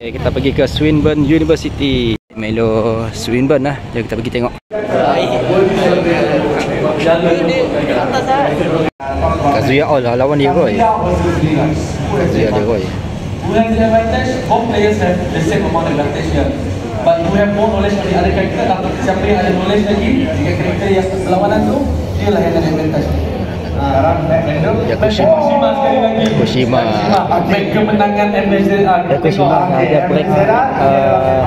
Okay, kita pergi ke Swinburne University. Melo Swinburne lah. Jom kita pergi tengok. Kazuya All lah lawan dia Roy. Kazuya dia Roy. Who has the advantage? Both players have the same amount of advantage here. But who have more knowledge the other character, tapi siapa yang ada knowledge lagi dengan karakter yang berlawanan tu, dia lah yang ada advantage. Yakushima. Yakushima. Yakushima. Kemenangan kita Yakushima ada break uh,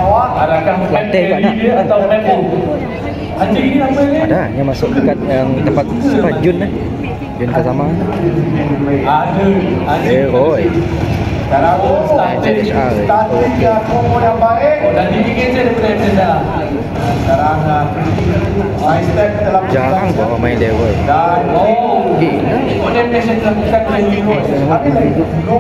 Lantai kat nak? atau ada yang masuk dekat yang tempat apa Jun eh. Jun Kazama. Ada. Ada. Eh Roy. Sekarang Eh, ZHR. Oh, okey. Oh, dan dia ingin je daripada ambassador. Jarang bawa main Roy. dan oh, dia oleh hero. Tapi lagi no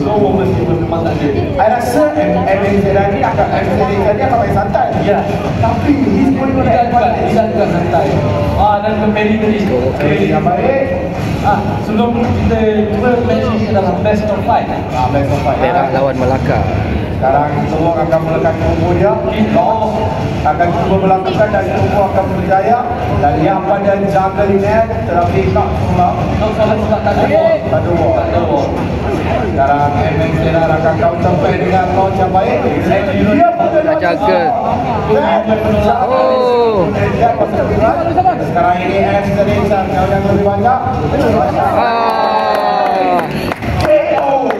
no memang tak ada. I rasa Ambassador ni akan Ambassador ni akan main santai. Ya, Tapi he's going to tidak juga, tidak juga santai. Ah, dan kembali tadi. Okay, yang baik. Ah, sebelum kita dua match ini adalah best of five. Ah, best of five. Perak lawan Melaka. Sekarang semua akan melekat tubuh dia. Loss akan cuba melakukan dan tubuh akan berjaya. Dan yang pada jungle ini tetapi tak salah juga tak ada ball. Tak ada. Sekarang MX Serra akan counter play dengan launch yang baik. Dia pun Nak jaga. Oh. Oh. Sekarang ini MX Serra kau yang lebih banyak. Ah. Walk. Saya nak hampir membawa tubuh ke bawah.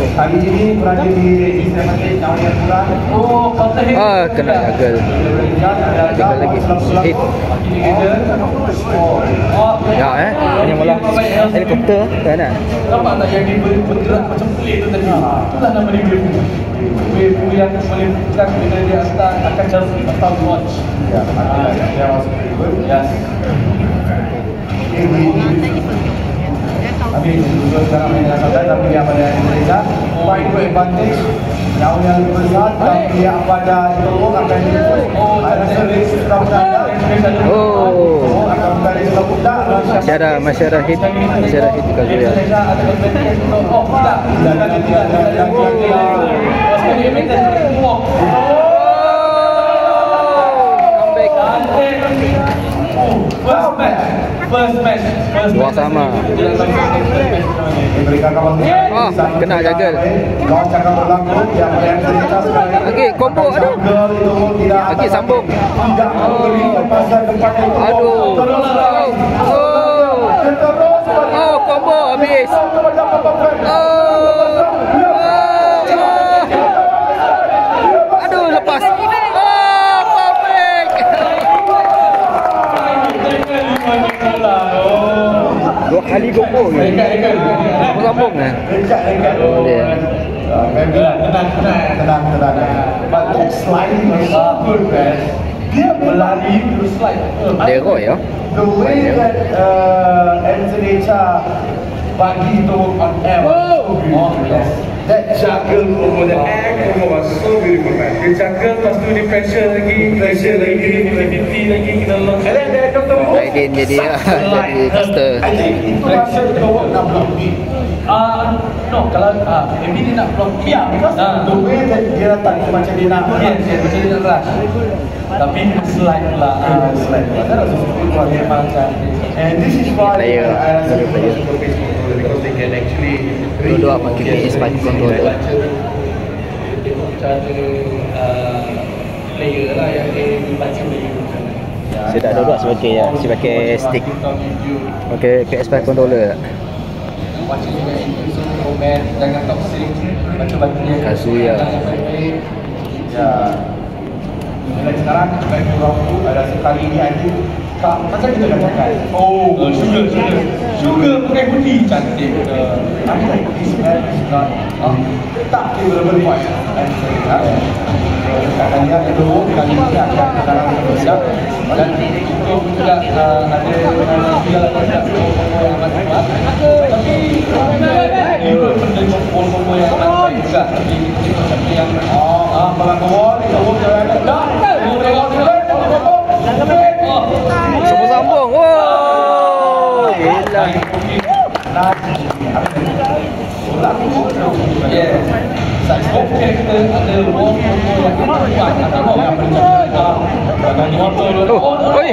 Sekarang ini. Kali berada di sistematik tahun yang kurang. Oh. Ah, kena jaga. Jaga lagi. Hit. Oh, Ya eh. Ini malah helikopter kan nak. Nampak tak yang dia ber- bergerak macam pelik tu tadi? Itulah nama dia wave. Wave yang boleh bergerak bila dia start akan jauh atau launch. Ya, dia masuk ke Yes. Habis juga sekarang main dengan santai tapi dia pada Indonesia Point to advantage Jauh yang lebih besar Tapi dia pada Jepun akan dijemput Oh, I rasa race sudah berada Oh. Akan bukan race sudah buka Masih ada masih ada hit. Masih ada hit dekat Zuya. Indonesia ada advantage untuk oh tidak. Tidak ada tidak ada tidak ada. Oh, sekali ini kita walk. Comeback. Oh, first match. First match. First Dua match. sama. Ah, kena jaga. Okey, combo tidak Okey, sambung. Itu Aduh. Oh. Terus Oh, combo habis. Oh. Oh. Aduh, lepas. Oh, perfect. Dua kali combo ke? Sambung eh. Oh, dia. Tenang, tenang, tenang. But that sliding was so good, man. Dia berlari Terus slide. Dia Roy ya. the way that uh, Anthony Cha bagi to on air. Oh, yes. That juggle over the air was so beautiful man. Dia jaga lepas tu dia pressure lagi, pressure lagi, creativity lagi kita launch. And then there Dr. Raiden jadi jadi caster. I think itu masa kita work nak block. Ah, no, kalau ah, maybe dia nak block. Yeah, because Ah. the way that dia datang macam dia nak Yes, yes, macam dia nak rush. Tapi dia slide pula. Ah, slide pula. That was a good one. Memang cantik. And this is why I rasa player, can actually Dua-dua pakai PS5 controller. Cara ah, player lah yang dia baca player. Saya tak duduk sebagai ya, saya pakai stick. Pakai PS5 controller. Baca juga itu komen jangan toxic baca-baca dia Kazuya. Ya. Dan sekarang bagi tu ada sekali ni ada tak macam kita dah cakap. Oh, sugar, sugar. Sugar pakai hoodie cantik. Tapi like this man is not tak favorable point. Kadang dia ada dua kali ni akan bersiap Dan itu juga uh, ada uh, juga ada yang amat kuat. Tapi Juga benda combo-combo yang baik juga Tapi kita tengok siapa yang Oh, ah, pelanggan wall, tawar jalan dah. Tawar jalan dah. Sambung-sambung. Wow. Gila. Yeah. Sebab kita ada bom combo yang kuat Atau bom yang bercakap Bagi motor dulu Oh, oi,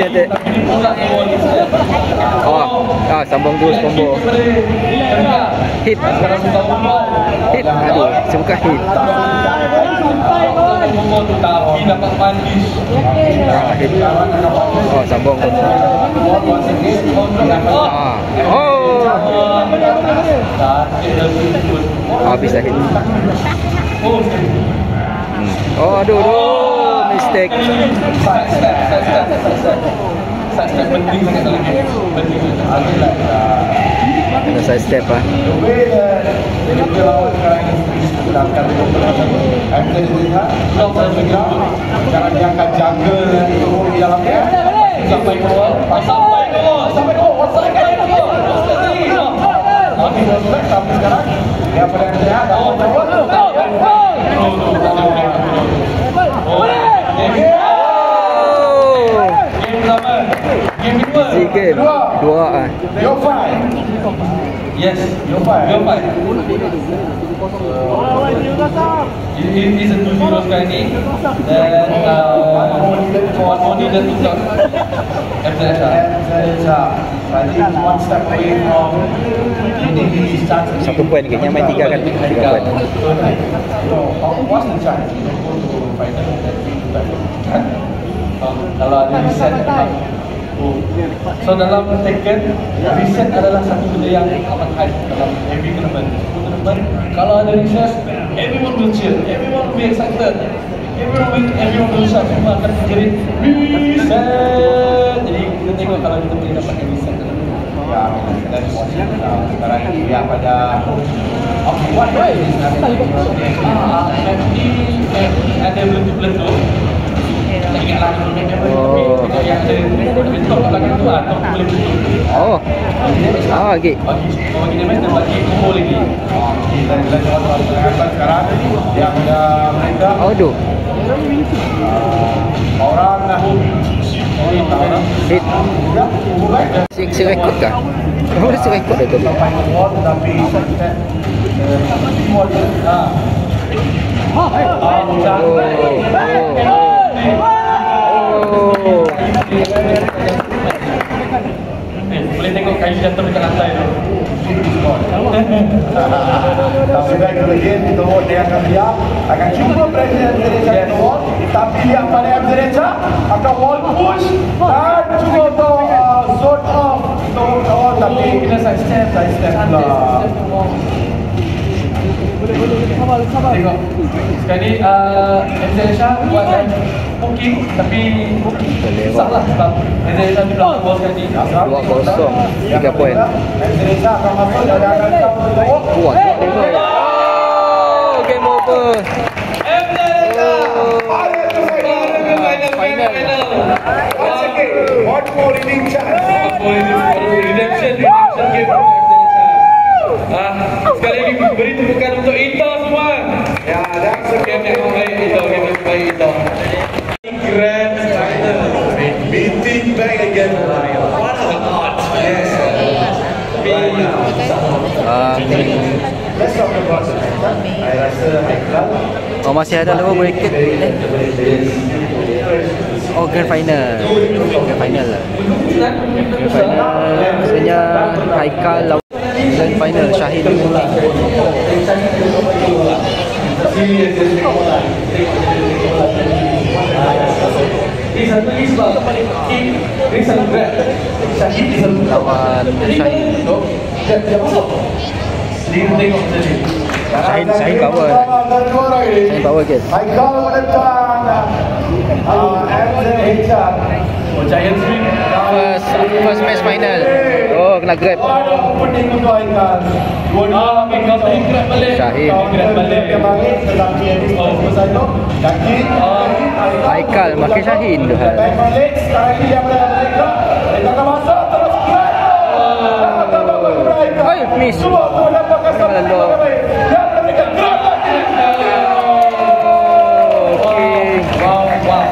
Oh. Ya, Dek. Oh, ah, sambung terus combo. Hit. Hit. Aduh, hit. Tapi dapat manis Ah, hit. Oh, sambung. Ah. Oh. Habis dah hit. Hmm. Oh, aduh, aduh. Mistake. Step penting sangat dalam game Penting sangat Kena side step ah. The way that the Liga lawan sekarang ini sedangkan Hamilton dilihat Jangan diangkat jaga turun di dalam dia Sampai ke bawah Sampai ke bawah Sampai ke bawah Sampai ke bawah Tapi prospek tapi sekarang Dia pada yang terlihat dapat jawab Oh. Game kedua Si game. Dua ah. You're fine Yes You're fine You're fine it is a 2-0 sekarang ni Dan uh, One more needed untuk FZSA Tadi one step away from Leading the chance Satu poin. Yang main tiga kan? Tiga poin. What's the chance? Oh, kalau ada reset Oh. So dalam Tekken reset adalah satu benda yang amat hype dalam every tournament. Tournament kalau ada reset, everyone will cheer, everyone will be excited. Everyone will, everyone will shout, semua akan jerit reset. Jadi kita tengok kalau kita boleh dapatkan reset dalam Ya, dan sekarang ini dia pada FD, ada. Tak ingat lah. Tapi Oh. tengok yang ada beletup kat belakang tu top tu boleh beletup. Oh. Ah, lagi. Kita sekarang ada mereka Aduh. orang dah Hit. Si, rekod kah? Oh, si rekod dah. Eh, boleh tengok jatuh dekat lantai tu. Tapi baik lagi kita wall dia akan lihat akan cuba presiden Zereza ke wall tapi lihat pada yang Zereza akan wall push dan cuba uh, zone off untuk ke wall tapi Kena side step, side step pula Tengok. Sekarang ni uh, MZ Shah buat kan booking tapi salah sebab MZ Shah di belakang bawah sekarang ni. Dua kosong. Tiga poin. Zereza akan masuk dan akan tahu Kuat. Oh, game over. Once again, one more inning chance. Redemption, redemption game MZ. Ah, sekali lagi beri tepukan untuk Ito semua. Ya, that's a Game yang baik Ito, yang baik Ito. grand final. Meeting back again. What a art. Yes. Ah, Let's talk about it. I rasa Haikal oh masih ada lagi bracket. Eh. Oh, grand final. Grand final lah. Grand final. Maksudnya Haikal lawan grand final Syahid. Syahid satu Lawan Syahid. Sahin Sahin power. Sahin power ke? Haikal menentang uh, Amazon HR. Oh, Giant Swing. First first match final. Oh, kena grab. Haikal. Dua-dua okay, kau tadi grab balik. Syahid. Kau grab balik. Dia balik tetapi ini saja. Yakin. Haikal makin Syahid tu hal. Baik balik. Sekarang ini dia berada mereka. Dia tengah masuk terus grab. Oi, miss. Tu. Dia mereka grab lagi. Okey. Wow, wow.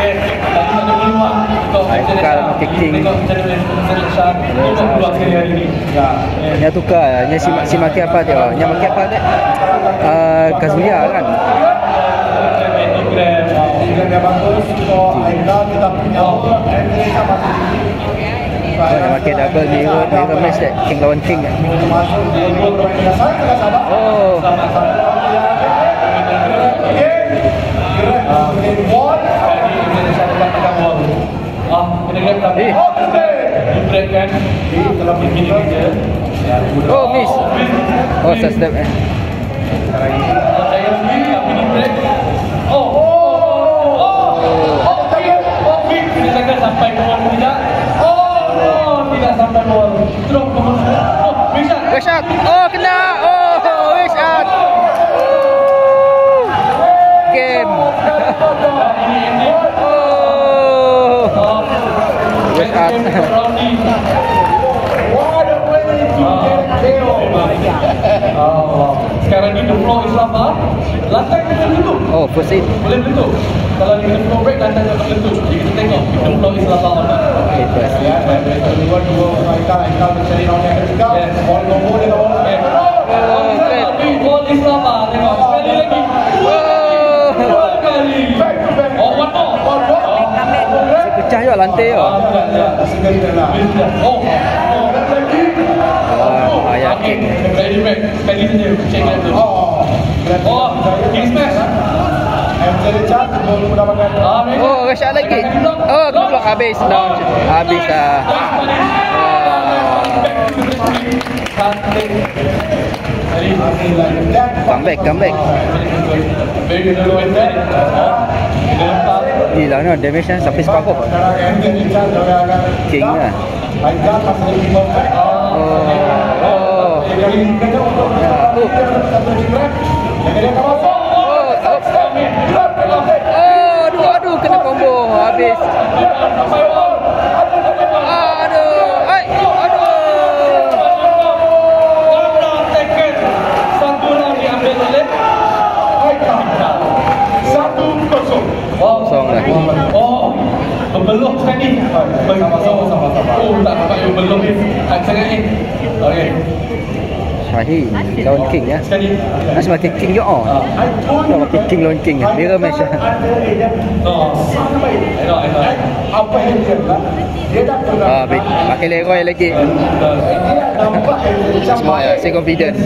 Okay, ada makin king. Tengok macam mana ni. Ya. Nya tukar, nya si si maki apa dia? Nya maki apa dia? Uh, Kazuya kan? Dia bagus kita punya masih maki double mirror mirror match dia. King lawan King. kan? masuk sabar. Oh, Eh. Kalau begini oh miss. Oh, set step eh. Oh, saya swing tapi dia grab. Oh. Oh. Oh. Oh, kick. Oh, kick. Dia jaga sampai bawah tidak. Oh, no. Tidak sampai bawah. Drop ke bawah. Oh, bisa. Wish shot. Oh, kena. Oh, wish shot. Game. Ini ini. Oh. Oh. Wish shot. Rounding. What a way to get KO. Oh, sekarang ni the floor is lapar. Lantai kena tutup. Oh, first hit. Boleh tutup. Kalau kena floor break, lantai tak boleh tutup. Jadi kita tengok if the floor is lapar or not. Okay, first. Ya, dua dua nombor dia ball. Okay. Oh, great. Tapi ball is lapar. Tengok. Sekali lagi. Oh. Dua kali. Back to back. Oh, one more. One more. Si pecah juga lantai tu. Ah, tidak, tidak. Sekali dah. Oh. Oh. Oh, ayah break. Sekali saja. Check that tu. Oh. Oh, Richard belum mendapatkan Ah, ready. Oh, rush shot lagi. Oh, block habis. Down. Habis dah. Comeback, comeback. Gila ni damage nya sampai separuh. Akan King lah. Oh. Oh. Ya. Oh, oh. Grab. Oh, aduh, aduh, kena combo. Habis. Aduh. Ai, aduh. Satu kosong. Kosong dah. Oh, berbeluh sekali. Sama-sama, sama-sama. Oh, tak dapat yang berbeluh ni. Ah, sangat ni. Okey. Syahid lawan King ya. Sekali. Nak semakin King je oh. Nak makin King lawan King. Mirror match. Oh. Apa yang dia? Dia dah pernah. Ah. Makin Leroy lagi. Dia Semua ya, si confident.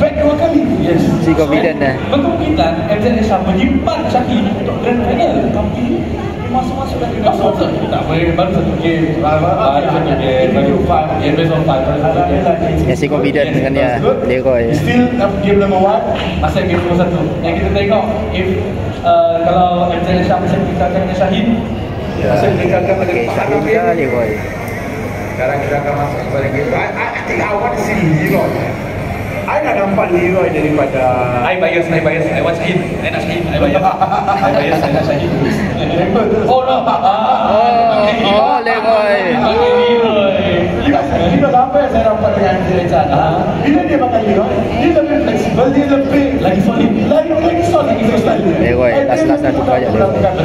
Back dua kali. Yes. Si confident dah. Berkemungkinan MZ Asia menyimpan Syahid untuk grand final. Tapi masuk-masuk lagi. Masuk-masuk. Tak boleh. Baru satu game. Baru satu game. Baru five. Game best of five. Baru satu game. Yang si confident dengan dia Leroy. Still uh, game number one. Masa game nombor satu. Yang kita tengok if uh, kalau MZ Asia masih meninggalkan dengan Syahid. Masih meninggalkan Syahid game. dah Leroy. Sekarang kita akan masuk kepada game. I, I, I think I want to see Leroy. I nak nampak Leroy daripada I bias, I bias. I want Syahid. I nak Syahid. I bias. I bias, I nak Syahid. Oh no. Ah. Oh, oh Leroy. Pakai Leroy. Leroy, Leroy apa yang saya nampak dengan Richard? Ah. Bila dia pakai Leroy, dia lebih fleksibel, dia lebih Lagi solid. lagi lagi solid itu style dia. Leroy, last-last dah tukar je Leroy. Betul,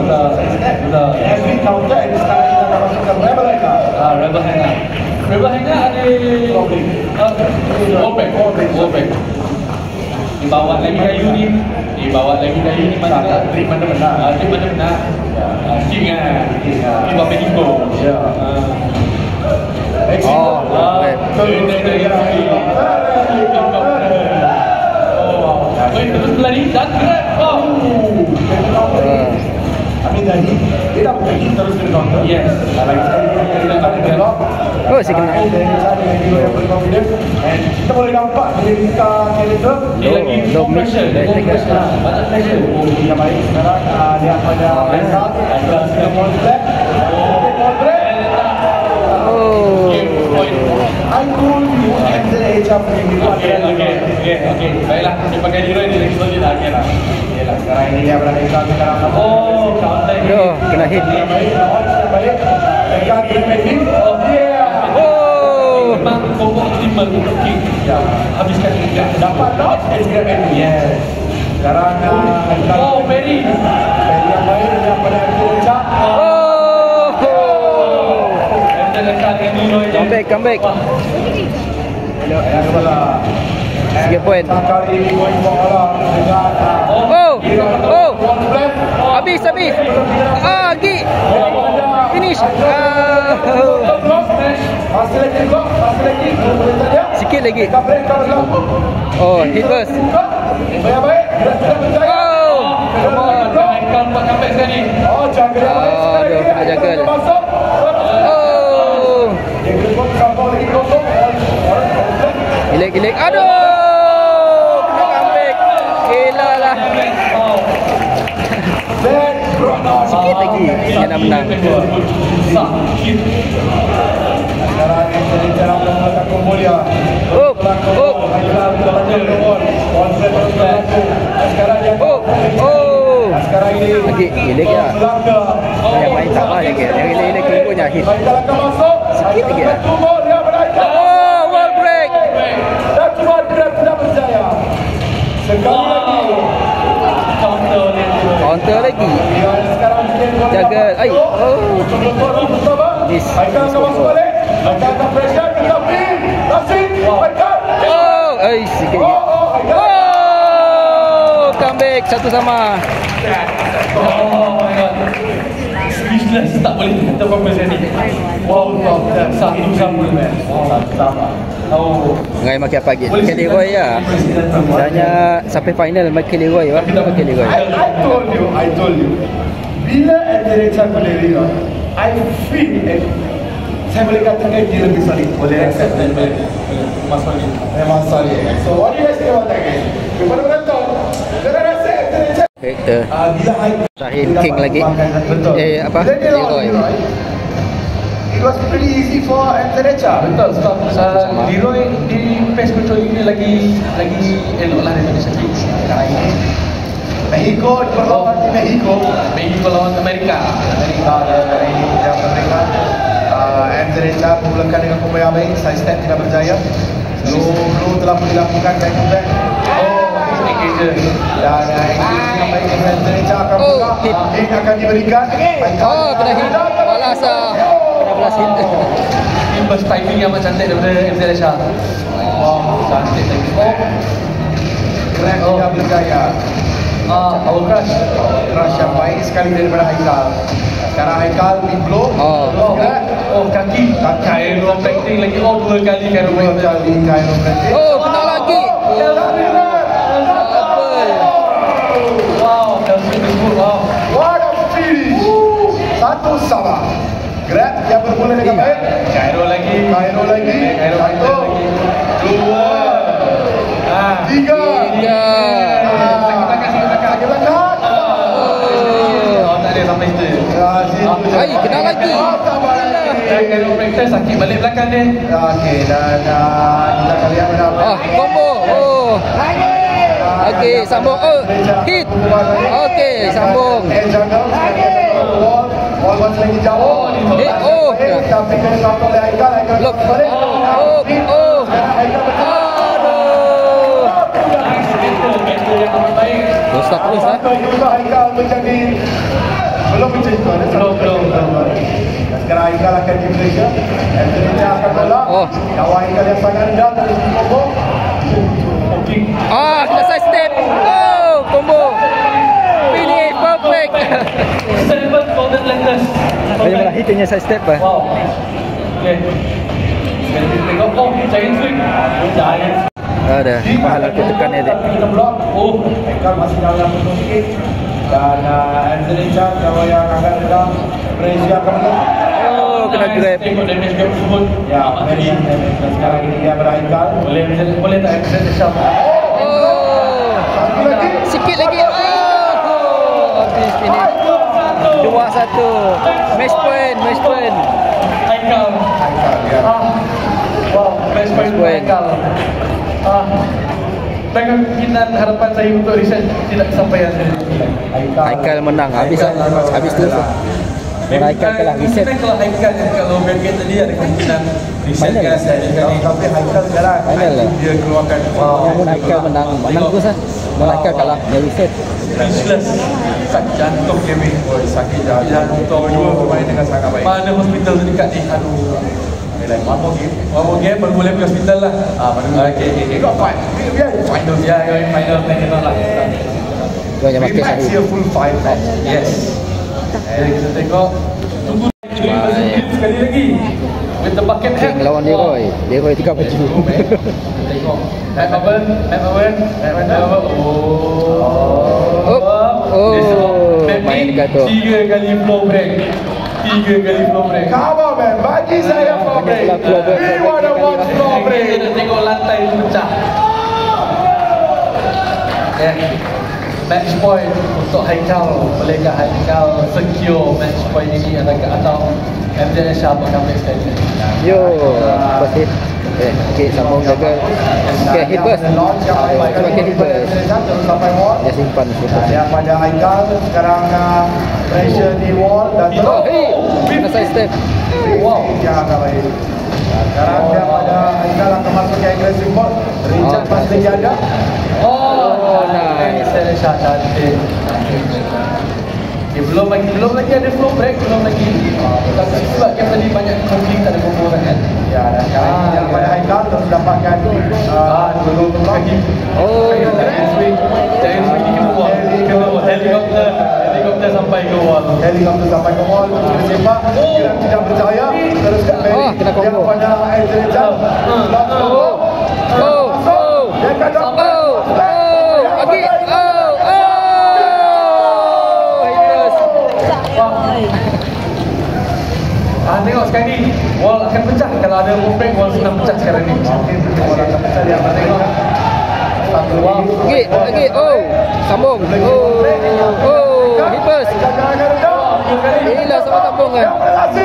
betul. Betul. Every counter and sekarang kita akan masuk ke Rebel Eka. Ah, Rebel Hangar. Rebel Hangar ada wallback, wallback. Dibawa lagi kayu ni, dibawa lagi kayu ni mana Tak, trip mana benar. Ah, trip mana benar. King ah. King, ah. King. Ya. Oh, terus dan grab. Oh. Uh, Amin tadi Dia dah pergi terus ke counter Yes. Oh, saya kena. Amin dari cara dengan hero yang berconfident And kita boleh nampak Bila kita karakter Dia lagi low no mid, pressure, baik no take pressure. Banyak pressure. Oh, yang baik sekarang ah, Dia pada Faisal Kita sudah ball black Ball black Oh. I told you Anthony Echa punya hero Okey, adalah okey, okey, okey. Baiklah, dia pakai hero ni lagi solid lah. Okey lah. Okay lah, sekarang ini dia berada di sekarang Oh, counter hit. Aduh, kena hit. Yang baik, lawan yang baik Memang combo optimal untuk kick. Ya, Habiskan kick. dapat and grab and yes. Sekarang uh, Oh, Perry. Perry yang baik yang pada Anthony Echa Oh. Kita lekat je. Come back, come back. Yang Tiga for bola dengan uh, Oh. Oh. blast Habis, habis. Ah, Gi. Finish. Ah. Lagi. Kita. Oh, hit first. Baik baik, sudah berjaya. Oh. Come on. Haikal buat comeback sekali. Oh, jaga aduh, kena jaga. Oh. Gilik. Aduh. Kena comeback. Gila lah. Sikit lagi. Nak menang. Jaga. satu. Oh. Miss. Miss masuk combo. balik. Haikal akan pressure tetapi Nasib Haikal. Oh. Ai, sikit Oh, oh, Haikal. Oh. Comeback satu sama. Oh my god. Speechless tak boleh kata apa-apa saya ni. Wow, wow. Satu sama man. Satu sama. Oh. Ngai makin apa lagi? Kelly Roy ya. Hanya sampai final makin Leroy wah. Makin Leroy. I, I told you, I told you. Bila Andrea Chaco Lerino, I feel it. Saya boleh katakan dia lebih solid. Boleh accept. Boleh, boleh. Masuk ni. Memang solid. So what do you guys think about that game? Kepada penonton, saya Karakter. Ah, bila Rahim King lagi. Betul. Eh, apa? Leroy. It was pretty easy for Antarecha. Betul sebab uh. Leroy di pace control ini lagi lagi elok lah daripada ini Mexico berlawan di Mexico. Mexico lawan Amerika. Amerika dan hari ini dia mereka uh, Antarecha memulakan dengan combo yang baik. Step tidak berjaya. Blow telah pun dilakukan back to back. Oh. Dan engagement yang baik dengan Antarecha akan Oh, buka. hit. Hit akan diberikan. Oh, kena hit. Balas ah. Kena balas hit. Imbas timing yang macam cantik daripada MZ Rasha. Wow, cantik. Oh, Grab tidak berjaya. ah, our crush. Rush yang baik sekali daripada Haikal. Sekarang Haikal di blow. Oh. Oh, oh kaki. Chiropractic lagi. Oh, dua kali Dua chiropractic. kali chiropractic. Oh, kena lagi. What a finish! Satu sama. Grab yang bermula dengan baik. Gyro lagi. Cairo lagi. Gyro Satu. Dua. Ah. Tiga. Tiga. Sakit belakang, sakit belakang. Sakit belakang. Oh, tak ada sampai situ. Ai, kena lagi. Dan chiropractor sakit balik belakang dia. Okey, dan uh, kita akan lihat berapa. Ah, combo. Oh. Okey, sambung. Oh, hit. Okey, sambung. Eh, jauh. Eh, oh. Kena Look. Oh, oh. Bertahan. Aduh. Yang baik. Rosak terus ah. Sampai juga Haikal menjadi belum tuan. eh? Belum, belum. Dan Sekarang Haikal akan di Malaysia. Anthony akan bola. Oh. Nyawa Haikal yang sangat rendah combo. Okay. Ah, kena side step. Oh, combo. Finish perfect. Seven golden letters. Banyak malah hitnya side step ah. Wow. Okay. Tengok. Oh, giant swing. Giant Ada. Mahal aku tekan kita blok. Oh, Haikal masih dalam sikit. Dan uh, Anthony Chan Kalau yang akan datang Malaysia akan menang Oh, kena grab. Tengok damage game tersebut. Ya, dan sekarang ini dia beraikal Boleh boleh tak Anthony? Oh. Satu lagi Sikit lagi. Oh. Habis. Dua satu. Match point, match point. Haikal. Aikal ya. Ah. Wow, best point Best point. Haikal. Ah. Dengan kemungkinan harapan saya untuk reset tidak kesampaian tadi. Haikal menang. Habis habis tu. Haikal kalah. Mungkin kalau Haikal kalau Belgium tadi ada kemungkinan Final kan lah. Tapi Haikal sekarang Final lah. Dia keluarkan Namun Haikal menang. Menang terus lah. Haikal kalah. Dia reset. Useless. Sakit jantung Kevin. Oh, sakit jantung Dua pemain dengan sangat baik Mana hospital terdekat ni? Aduh. Like one more game One more game baru boleh pergi hospital lah. Ah, baru. Okay, okay, okay. Got fight Biar Final. Ya, final. Final lah. We makin match satu. here full five match Yes. Jadi kita tengok. Tunggu. Sekali lagi. With the bucket hat. King lawan Leroy. Leroy tiga baju. Tengok. Matt Owen. Matt Owen. Matt Owen. Oh. Oh. Oh. Main dekat tu. Tiga kali flow break. Tiga kali flow break. Come on man Bagi saya floor break break. We wanna watch floor Kita nak tengok lantai tu pecah. Yeah. Match point untuk Haikal. Bolehkah Haikal secure match point ini adakah atau MJ Shah akan make statement? Yo. Hit. Eh, okay, sambung jaga. Okay, hit burst. Cuba ke hit burst. Dia simpan. Dia pada Haikal Sekarang uh, pressure di wall Dan hey. Kena side step. Wow baik Nah, Sekarang dia pada Haikal akan masuk ke aggressive ball Richard Oh, masih lagi ada Oh, nice. Shah cantik. Okay, belum lagi belum lagi ada flow break belum lagi. Tapi sebab yang tadi banyak konflik tak ada kumpulan kan. Ya dan sekarang Ah, dia pada ya. Haikal Terus dapatkan Ah, dulu kaki. Oh. Jangan swing. Jangan swing ke wall. Ke wall. Helikopter. Helikopter sampai ke wall. Helikopter sampai ke wall Terus kena sepak Kira tidak berjaya Terus ke Barry Oh, kena Dia combo. pada Anthony Chan Oh. Oh. Oh. Dia akan dapat Oh. Oh. Lagi. Oh. Oh. Hit burst. Ah, tengok sekarang ni. Wall akan pecah. Kalau ada wall break, wall senang pecah sekarang ni. Orang akan pecah dia akan tengok Satu Wah. Lagi. Lagi. Oh. Sambung. Oh. Oh. Rendah Inilah sama kan. Lagi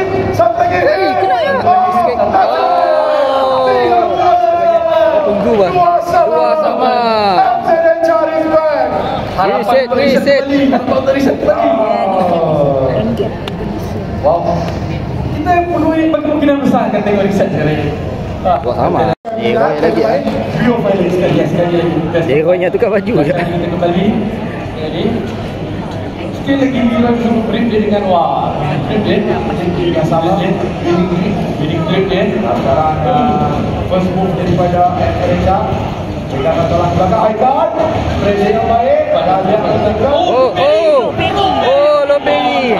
Eh, kena yang sikit. Oh. Tunggu bang. Dua sama. Reset, reset kembali. Kembali. Wow. Kita penuhi kemungkinan besar akan tengok reset sekarang ni. Buat sama. Leroy lagi ah. View final sekali lagi, sekali lagi. Best. Leroy nya tukar baju je. Kita kembali. Jadi Sekali lagi kita zoom grip dia dengan wah. Grip dia dengan salah. Jadi grip dia. Sekarang uh, first move daripada Chan Kita akan tolak belakang Haikal Pressure yang baik Dan dia akan tekan Oh, oh. Oh, Loberi.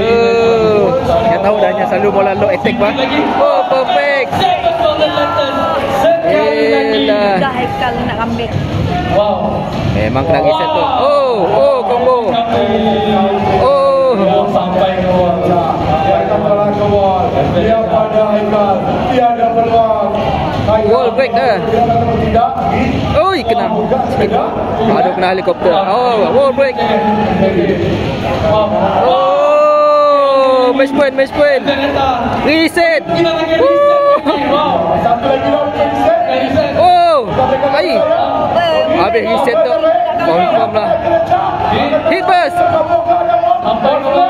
Oh. Dia tahu dah hanya selalu bola low attack bang. Oh, perfect. Yelah. Dah Haikal nak ambil Wow. Memang kena reset tu. Oh, oh, combo. Oh. Sampai ke wall. Dia akan tolak ke wall Dia pada Haikal Tiada peluang Wall break dah. Oi, kena. Sikit. Aduh, kena helikopter. Oh, wall break. Oh, match point, match point. Reset. Satu lagi reset Oh, baik. Habis reset tu. Confirm lah. Hit burst.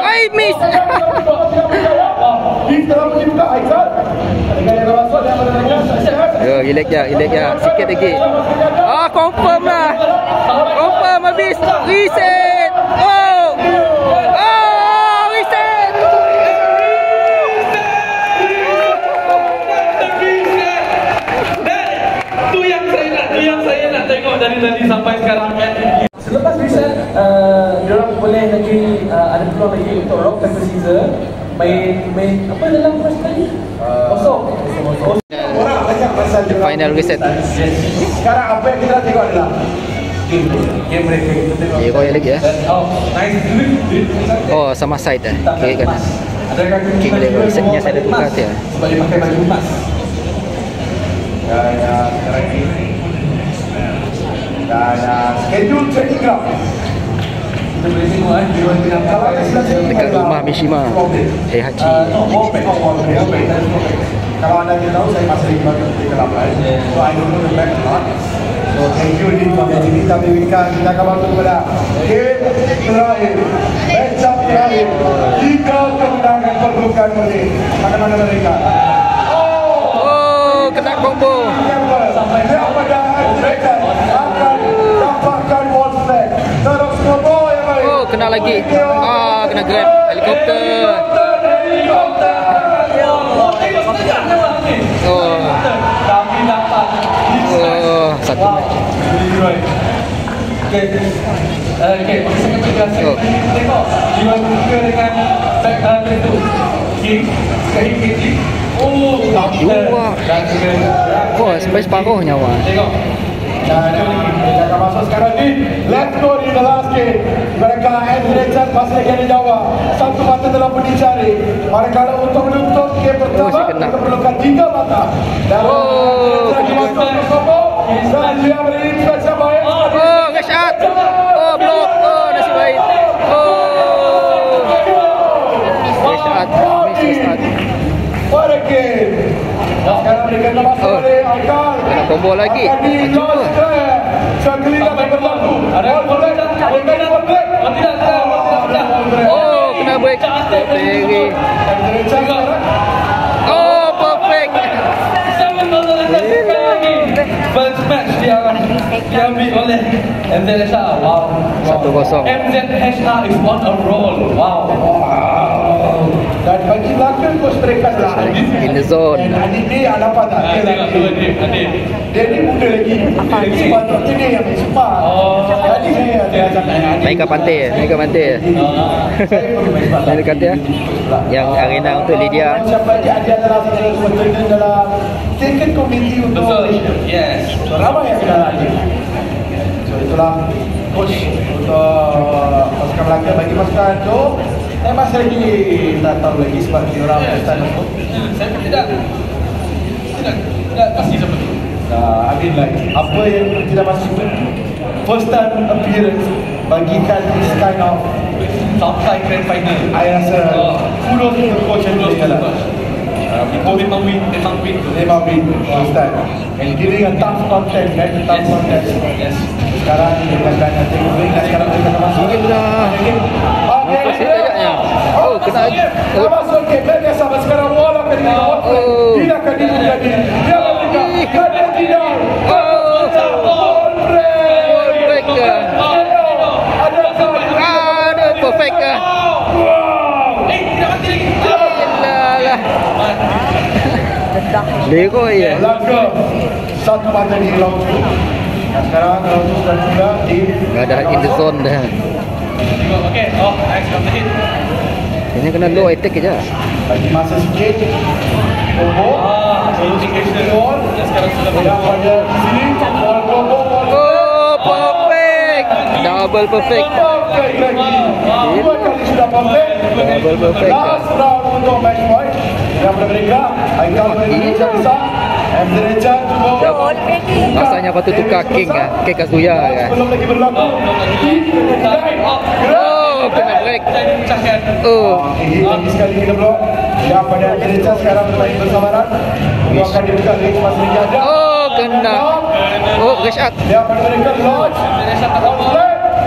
I miss. Yo, relax je, relax je. Sikit lagi. Ah, confirm lah. Confirm habis. Reset. Oh, reset. Tu yang saya nak, tu yang saya nak tengok dari tadi sampai sekarang kan. Selepas reset, uh, diorang boleh lagi uh, ada peluang lagi untuk rock paper scissor. Main main apa dalam first kali? Kosong. Kosong. Orang banyak pasal The final reset. Sekarang apa yang kita tengok adalah Game Game mereka Kita tengok Leroy lagi ya. Oh, nice. Oh, sama side dah. Kiri kanan. Adakah King Leroy. Setnya saya dah tukar tu ya. Sebab dia pakai baju emas. Dan uh, sekarang ini dan uh, schedule training ground. Kita boleh tengok eh. Dia orang tengah Kalau ada silat training Dekat ground, rumah Mishima. Uh. Oh, wallpaper. Kalau anda tidak tahu, saya masih lagi bagian dari kelapan. So, I don't know the back. So, thank you Din getting it. Tapi Wika, kita akan bantu kepada game terakhir. Match up terakhir. Tiga kemenangan perlukan oleh mana-mana mereka. Oh, kena combo. Sampai daripada mereka akan dapatkan wall flag. Terus ke bawah yang baik. Oh, kena lagi. Ah, kena grab helikopter. Helikopter. Oh, oh, satu match. Okay, okay, saya dia Oh. tengok jiwa juga dengan back uh, itu King, sekali KG. Oh, Dua. Oh, sampai separuh nyawa. Tengok. Dan mereka akan masuk sekarang di Let's go di the last game Mereka Ed Richard masih lagi ada Jawa Satu mata telah pun dicari Mereka untuk menutup game pertama Oh. Kita perlukan tiga mata Dan Oh, kena. masuk ke combo Dan dia beri special baik Oh, ngesyat. Oh, blok. Oh, nasib baik. Oh. Ngesyat. Ngesyat. What a game Oh. Kena combo lagi. Break Oh, kena break. Sekarang Oh, perfect. First match dia diambil oleh MZHR. Wow. Satu kosong. MZHR is on a roll. Wow. Dan bagi belakang mereka adalah Adit. In the zone. Dan Adit ni ada apa tak? Dia lagi. Dia ni muda lagi. Lagi. Sepatutnya dia yang main sepak. Oh. Jadi saya dia ajak. Naik ke pantai, naik ke pantai. Saya perlu main dekat dia. Yang arena untuk Lydia. Siapa dia ada adalah satu ketua dalam second committee untuk. Malaysia. Yes. So, ramai yang kenal lagi. So itulah coach untuk pasukan Melaka bagi pasukan tu. Saya masih lagi tak tahu lagi sebab dia orang tu. Hmm, Saya pun tidak tidak tidak pasti seperti itu. Uh, I mean like apa yang tidak masuk first time appearance bagikan this kind of Sampai grand final. I rasa kudos to coach yang Terus dia lah. Itu memang win, memang win. Memang win first time. And giving a tough contest, right? A tough Yes. contest. Yes. Sekarang kita akan moving dan sekarang kita akan masuk. Sikit dah. Okay. Apa sih tajaknya? Oh, kena lagi. Dah masuk game. Dan dia sampai sekarang bola akan dibawa. Oh. Tidak akan dibuka diri. Dia akan buka. Dan dia tidak. Oh. Ball break. Ball break ke? Ada Ah, ada perfect ke? Wow. Eh, tidak mati lagi. Yelah lah. Leroy ya. Melaka satu mata di laut tu. Dan sekarang laut tu sudah juga di Dah dah in the zone dah. Tengok, Okay. Oh, nice from Ini kena low attack je. bagi masa sikit. Combo. Indication. Ball. Sekarang sudah Dan pada sini. Ball combo. Ball Oh, perfect. Double perfect. Perfect lagi. Dua kali sudah perfect. Double perfect. Last round untuk match point. Daripada mereka, Aikal Indonesia besar. MZ Richard juga. Rasanya patut tukar King ah. King Kazuya kan. Belum lagi berlaku. Oh, pecahkan. Oh. Ini lagi sekali kita blok. Dan pada Richard sekarang bermain bersamaran. Dia akan dibuka lagi masih lagi ada. Oh, kena. Oh, Rashad. Dia akan mereka launch. Saya tak tahu.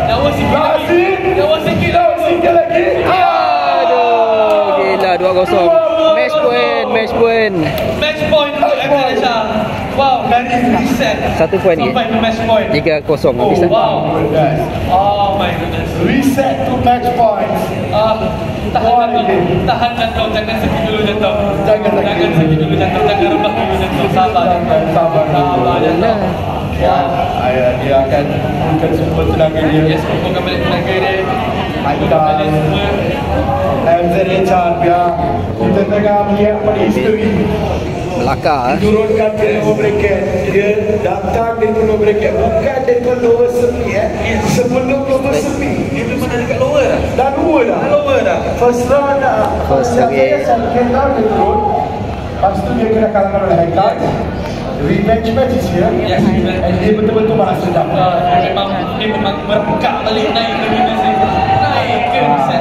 Nyawa sikit lagi. Masih. Nyawa sikit lagi. sikit lagi. Aduh, gila 2-0. Match point, match point. Match point untuk Indonesia. Wow, dari reset. Satu point lagi. Sampai ke match point. 3-0 Oh, habis. wow. Goodness. Oh my goodness. Reset to match points. Ah, tahan jantung. Tahan jantung. Jangan sakit dulu jantung. Jangan sakit. Jangan sakit dulu jantung. Jangan rebah dulu jantung. Sabar jantung. Sabar. Sabar jantung. Ya, dia akan kumpulkan semua tenaga dia. Yes, kumpulkan balik tenaga dia. Semua. MZ Richard, ya. Kita tengah melihat pada history. Melaka eh. Turunkan ke lower bracket Dia datang dari lower bracket Bukan dari lower semi eh? Sebelum lower semi Dia memang dah dekat lower dah. Dah dua dah. Lower dah. First round dah. First lagi. saya second round dia turun Lepas tu dia kena kalahkan oleh Haikal Rematch match is here. Yes. And dia betul-betul balas dendam Ah, dia memang dia memang merengkak balik naik ke minus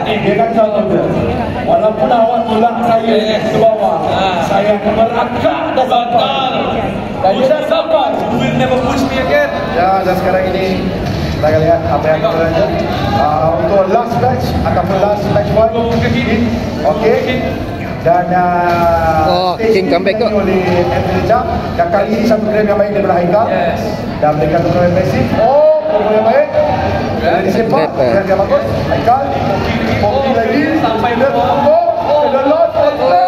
Dia kan tahu tu Walaupun awak tolak saya ke bawah Ah. Saya akan merangkak dah sampai Dan dia dah sampai Will never push me again. Ya, dan sekarang ini kita akan lihat apa yang akan berlanjut. Uh, untuk last match ataupun last match one. Okey. Dan uh, Oh, stage King ini comeback diperangi kot. oleh Anthony Jam. Dan kali ini satu game yang baik daripada Haikal. Yes. Dan mereka satu game mesif. Oh, promo yang baik. Trap, eh. Dan dia bagus. Haikal. Poki lagi. Sampai Dia tunggu. Ada lot. Oh, gila.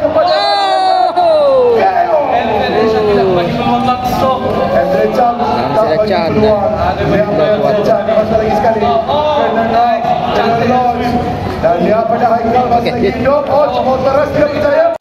Kepada Oh. Bagi peluang langsung. Andre Chan tak bagi peluang. Andre Chan lagi sekali. Kena naik, kena launch. Dan dia pada Haikal masih Okey, lagi hidup. Oh, semua teras tidak percaya.